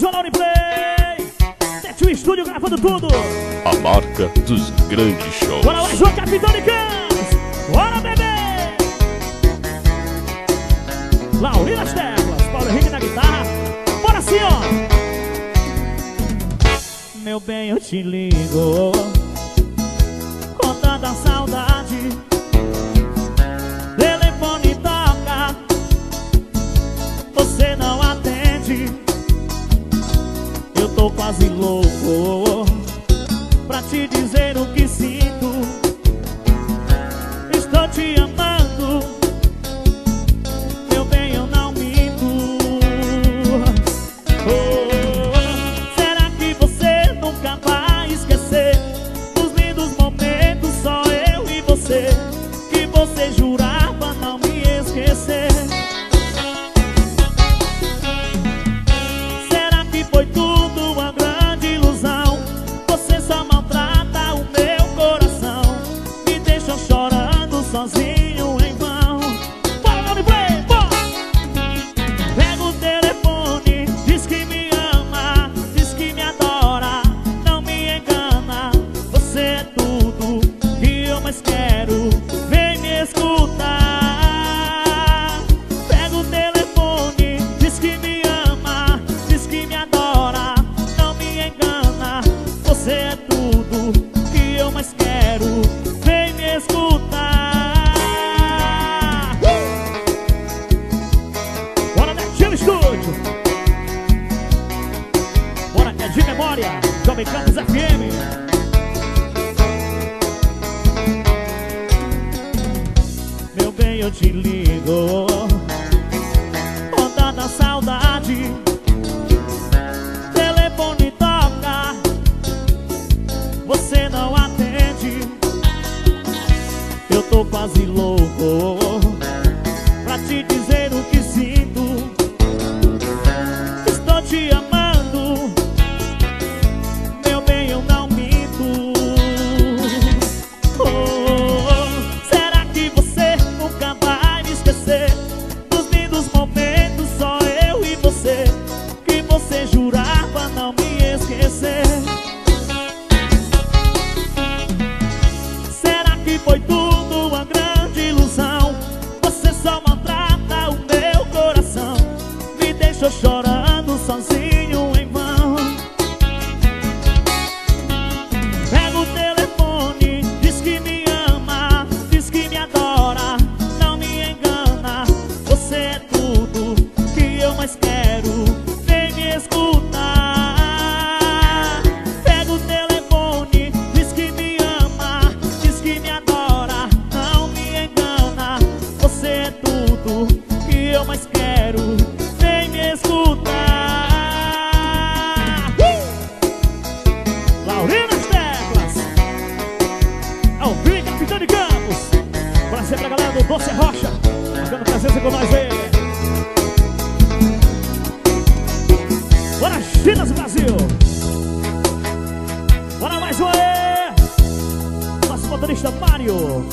uma Play. Sete o estúdio gravando tudo. A marca dos grandes shows. Bora mais uma Capitão de Campos. Bora, bebê. Laurina nas teclas, Paulo Henrique na guitarra. Bora assim, ó. Meu bem, eu te ligo tô quase louco Pra te dizer sozinho em vão Bora, Nome Play, bora! Pega o telefone, diz que me ama, diz que me adora, não me engana. Você é tudo que eu mais quero, vem me escutar. Pega o telefone, diz que me ama, diz que me adora, não me engana. Você é tudo que eu mais quero, Netinho Estúdio. Bora que é de memória Jovem Campos FM Meu bem, eu te ligo. Com tanta saudade. Telefone toca. Você não atende. Eu tô quase louco Você jurava não me esquecer. Será que foi tudo uma grande ilusão? Você só maltrata o meu coração. Me deixou chorando Marcando presença com nós aí. Bora Chinas Brasil. Bora mais um aí. Nosso motorista Mário